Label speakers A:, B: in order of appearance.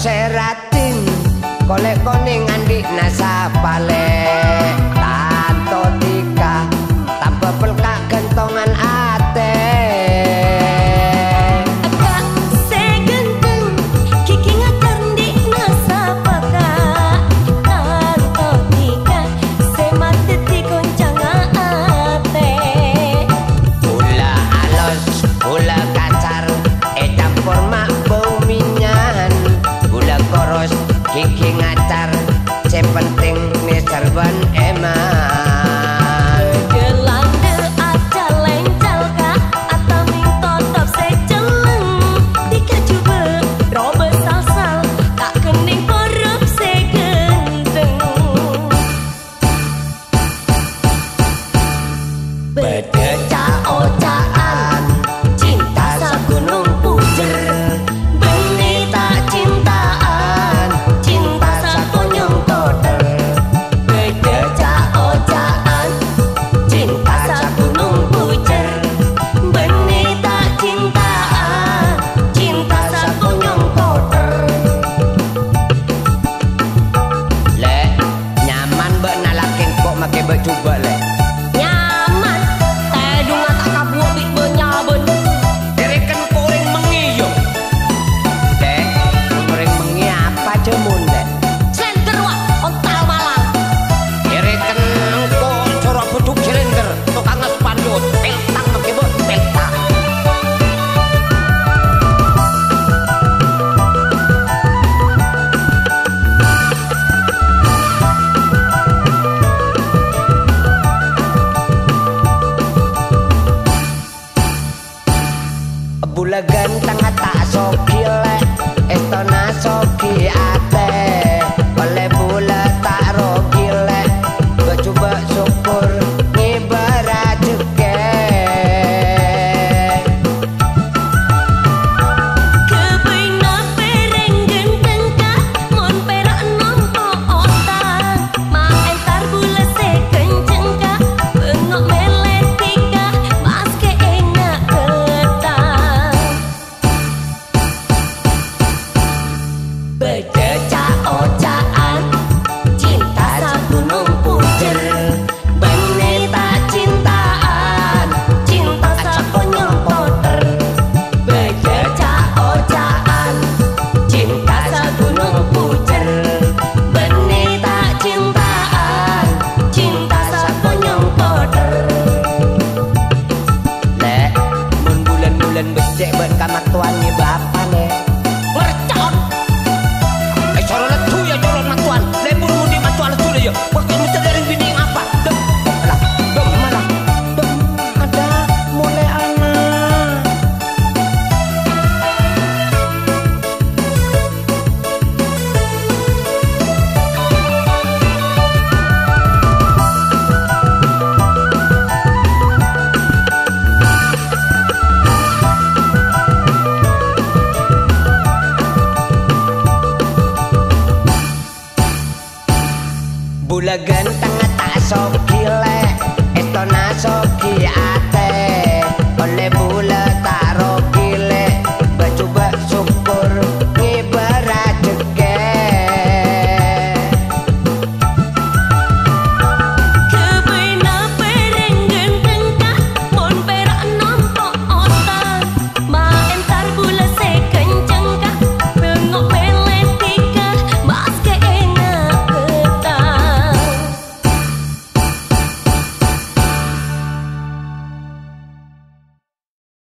A: seratin kolek koning andik nasapale 周末。cek ben kamar tuannya bapak. Bulagan tangan tak sok gile eh.